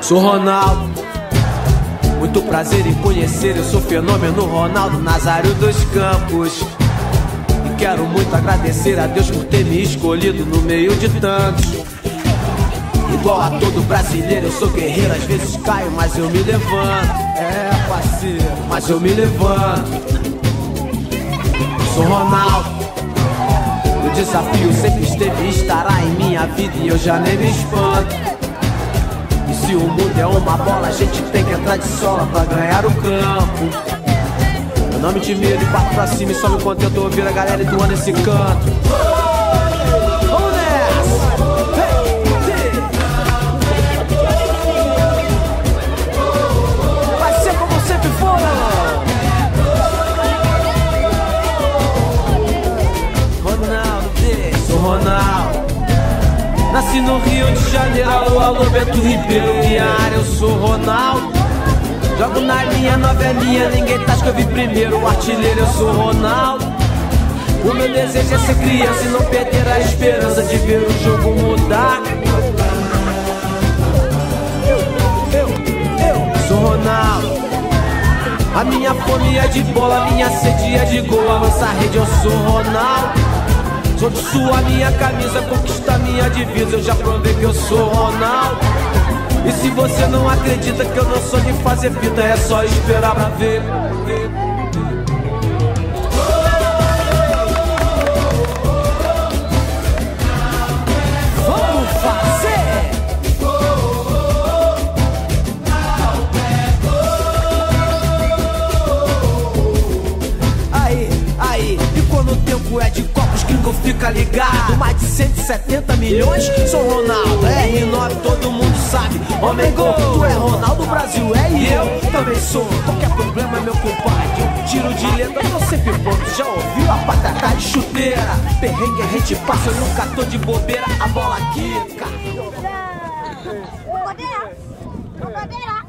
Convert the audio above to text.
Sou Ronaldo. Muito prazer em conhecer, eu sou fenômeno Ronaldo Nazário dos Campos. E quero muito agradecer a Deus por ter me escolhido no meio de tantos. Igual a todo brasileiro, eu sou guerreiro, às vezes caio, mas eu me levanto. É, parceiro, mas eu me levanto. Sou Ronaldo. Desafio sempre esteve e estará em minha vida e eu já nem me espanto. E se o mundo é uma bola, a gente tem que entrar de sola pra ganhar o campo. Eu não me intimido bato pra cima e só me contento ouvir a galera entoando esse canto. Nasci no Rio de Janeiro, alô, alô, Beto Ribeiro, minha área, eu sou Ronaldo. Jogo na linha, novelinha, ninguém tá que eu vi primeiro, o artilheiro, eu sou Ronaldo. O meu desejo é ser criança e não perder a esperança de ver o jogo mudar. Eu, eu, eu sou Ronaldo. A minha fome é de bola, a minha sede é de gol, a nossa rede, eu sou Ronaldo. Sou de sua minha camisa, conquista minha divisa. Eu já provei que eu sou Ronaldo. E se você não acredita que eu não sou de fazer fita, é só esperar pra ver. Vamos fazer! Aí, aí, e quando o tempo é de gringo fica ligado. Mais de 170 milhões, sou Ronaldo. R9, todo mundo sabe. Homem gol, tu é Ronaldo, Brasil é e eu também sou. Qualquer problema, meu compadre. Um tiro de letra, eu sempre ponto. Já ouviu a patata de chuteira? Perrengue a gente passa, eu nunca tô de bobeira. A bola quica. Brincadeira! Brincadeira!